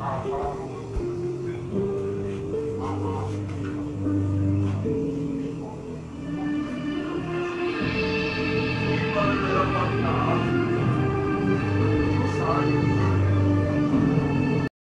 Amen.